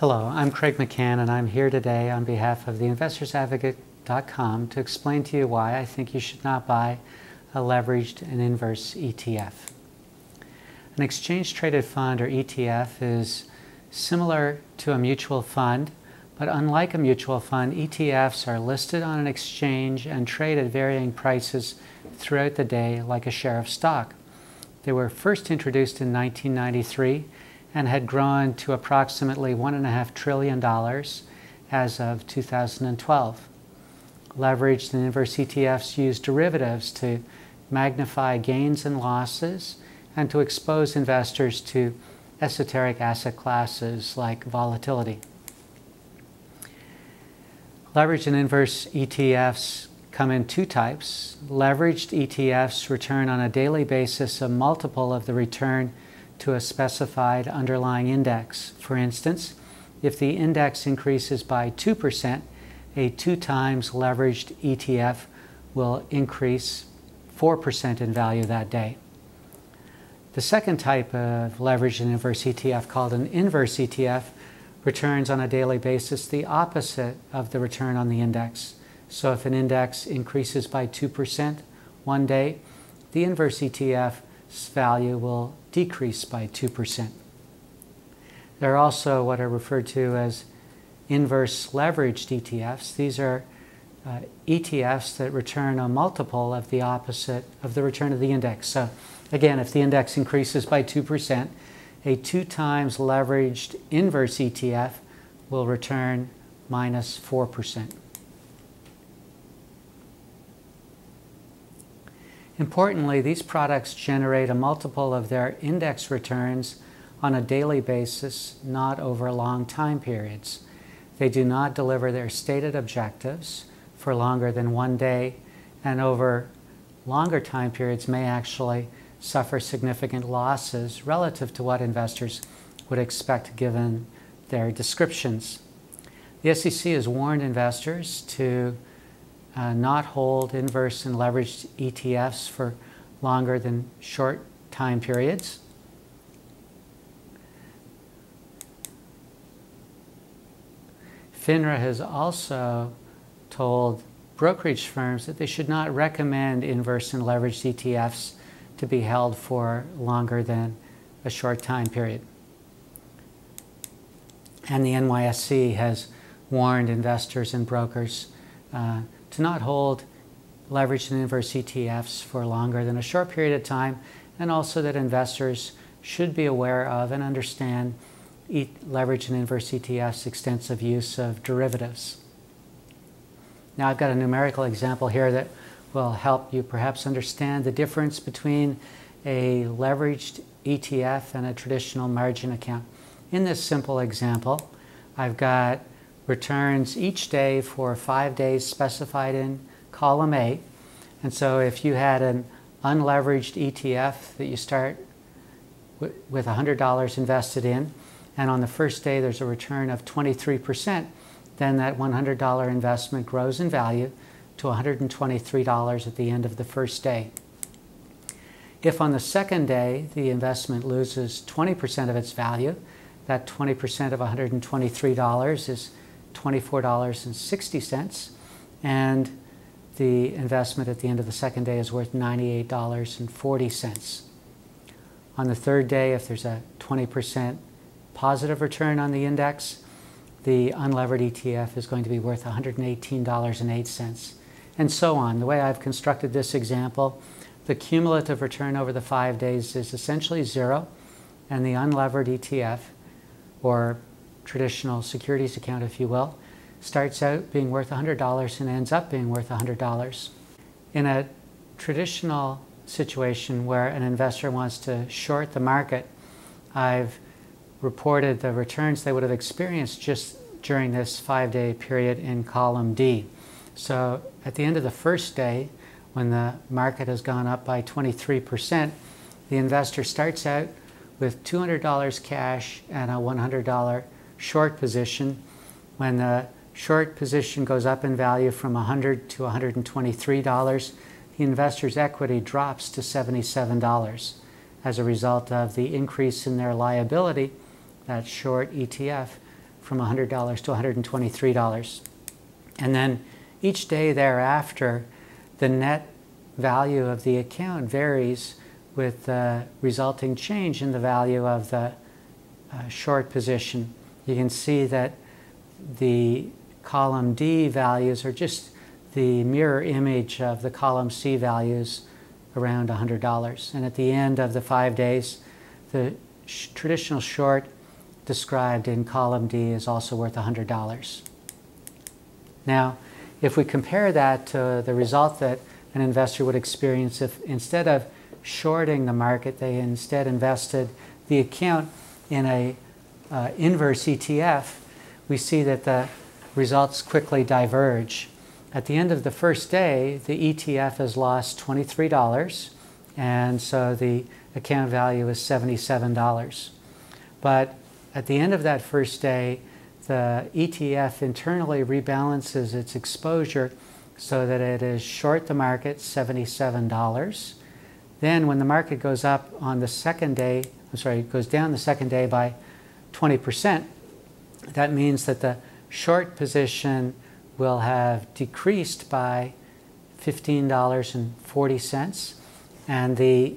Hello, I'm Craig McCann and I'm here today on behalf of the InvestorsAdvocate.com to explain to you why I think you should not buy a leveraged and inverse ETF. An exchange traded fund or ETF is similar to a mutual fund, but unlike a mutual fund, ETFs are listed on an exchange and trade at varying prices throughout the day like a share of stock. They were first introduced in 1993 and had grown to approximately $1.5 trillion as of 2012. Leveraged and inverse ETFs use derivatives to magnify gains and losses and to expose investors to esoteric asset classes like volatility. Leveraged and inverse ETFs come in two types. Leveraged ETFs return on a daily basis a multiple of the return to a specified underlying index. For instance, if the index increases by 2%, a two times leveraged ETF will increase 4% in value that day. The second type of leveraged inverse ETF, called an inverse ETF, returns on a daily basis the opposite of the return on the index. So if an index increases by 2% one day, the inverse ETF's value will decrease by 2%. There are also what are referred to as inverse leveraged ETFs. These are uh, ETFs that return a multiple of the opposite of the return of the index. So again, if the index increases by 2%, a two times leveraged inverse ETF will return minus 4%. Importantly, these products generate a multiple of their index returns on a daily basis, not over long time periods. They do not deliver their stated objectives for longer than one day, and over longer time periods may actually suffer significant losses relative to what investors would expect given their descriptions. The SEC has warned investors to uh, not hold inverse and leveraged ETFs for longer than short time periods. FINRA has also told brokerage firms that they should not recommend inverse and leveraged ETFs to be held for longer than a short time period. And the NYSE has warned investors and brokers uh, to not hold leveraged and inverse ETFs for longer than a short period of time, and also that investors should be aware of and understand e leveraged and inverse ETFs' extensive use of derivatives. Now I've got a numerical example here that will help you perhaps understand the difference between a leveraged ETF and a traditional margin account. In this simple example, I've got returns each day for five days specified in column A. And so if you had an unleveraged ETF that you start with $100 invested in, and on the first day there's a return of 23%, then that $100 investment grows in value to $123 at the end of the first day. If on the second day the investment loses 20% of its value, that 20% of $123 is $24.60 and the investment at the end of the second day is worth $98.40. On the third day, if there's a 20% positive return on the index, the unlevered ETF is going to be worth $118.08, and so on. The way I've constructed this example, the cumulative return over the five days is essentially zero, and the unlevered ETF, or traditional securities account, if you will, starts out being worth $100 and ends up being worth $100. In a traditional situation where an investor wants to short the market, I've reported the returns they would have experienced just during this five-day period in column D. So at the end of the first day, when the market has gone up by 23%, the investor starts out with $200 cash and a $100 short position. When the short position goes up in value from 100 to $123, the investor's equity drops to $77 as a result of the increase in their liability. That short ETF from $100 to $123. And then each day thereafter, the net value of the account varies with the resulting change in the value of the uh, short position. You can see that the column D values are just the mirror image of the column C values around $100. And at the end of the five days, the sh traditional short described in column D is also worth $100. Now, if we compare that to the result that an investor would experience if instead of shorting the market, they instead invested the account in a uh, inverse ETF, we see that the results quickly diverge. At the end of the first day, the ETF has lost $23, and so the account value is $77. But at the end of that first day, the ETF internally rebalances its exposure so that it is short the market $77. Then when the market goes up on the second day, I'm sorry, it goes down the second day by 20%, that means that the short position will have decreased by $15.40 and the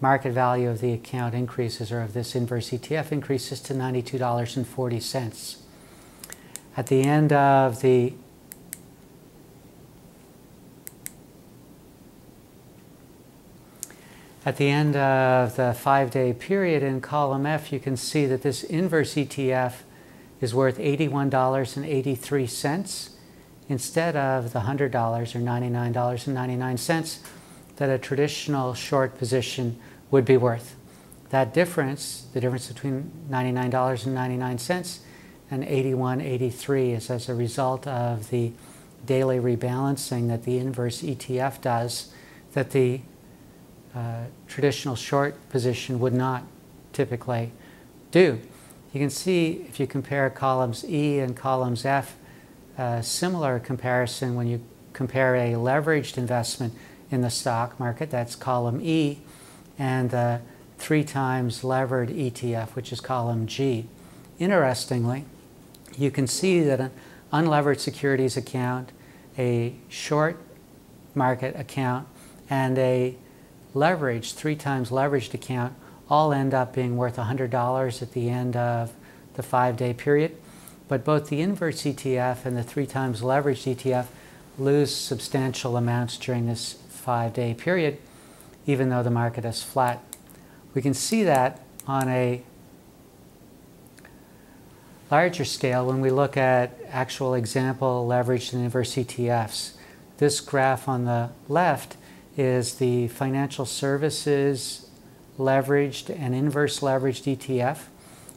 market value of the account increases or of this inverse ETF increases to $92.40. At the end of the At the end of the five-day period in column F, you can see that this inverse ETF is worth $81.83 instead of the $100 or $99.99 that a traditional short position would be worth. That difference, the difference between $99.99 and $81.83 is as a result of the daily rebalancing that the inverse ETF does that the traditional short position would not typically do. You can see if you compare columns E and columns F, a similar comparison when you compare a leveraged investment in the stock market, that's column E, and the three times levered ETF, which is column G. Interestingly, you can see that an unlevered securities account, a short market account, and a leveraged, three times leveraged account, all end up being worth $100 at the end of the five-day period. But both the inverse ETF and the three times leveraged ETF lose substantial amounts during this five-day period, even though the market is flat. We can see that on a larger scale when we look at actual example leveraged and inverse ETFs. This graph on the left is the financial services leveraged and inverse leveraged ETF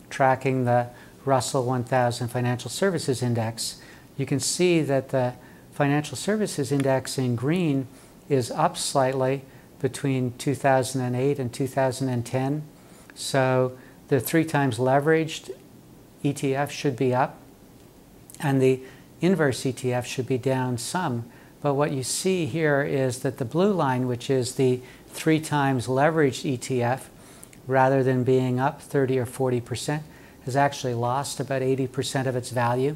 tracking the Russell 1000 Financial Services Index. You can see that the Financial Services Index in green is up slightly between 2008 and 2010. So the three times leveraged ETF should be up and the inverse ETF should be down some but what you see here is that the blue line, which is the three times leveraged ETF, rather than being up 30 or 40%, has actually lost about 80% of its value.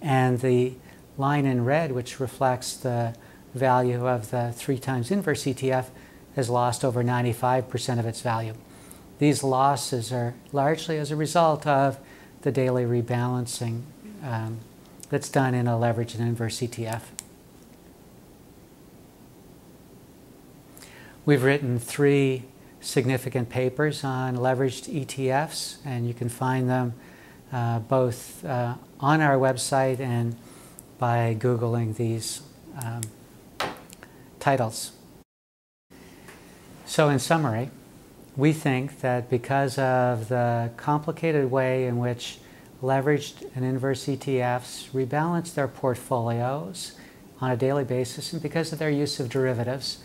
And the line in red, which reflects the value of the three times inverse ETF, has lost over 95% of its value. These losses are largely as a result of the daily rebalancing um, that's done in a leveraged and inverse ETF. We've written three significant papers on leveraged ETFs, and you can find them uh, both uh, on our website and by Googling these um, titles. So, in summary, we think that because of the complicated way in which leveraged and inverse ETFs rebalance their portfolios on a daily basis and because of their use of derivatives,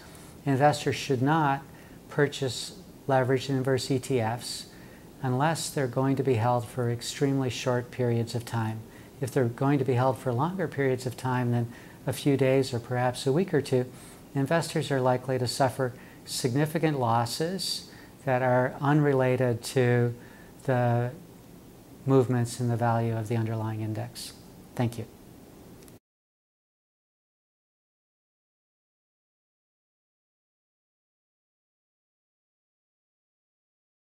investors should not purchase leveraged inverse ETFs unless they're going to be held for extremely short periods of time. If they're going to be held for longer periods of time than a few days or perhaps a week or two, investors are likely to suffer significant losses that are unrelated to the movements in the value of the underlying index. Thank you.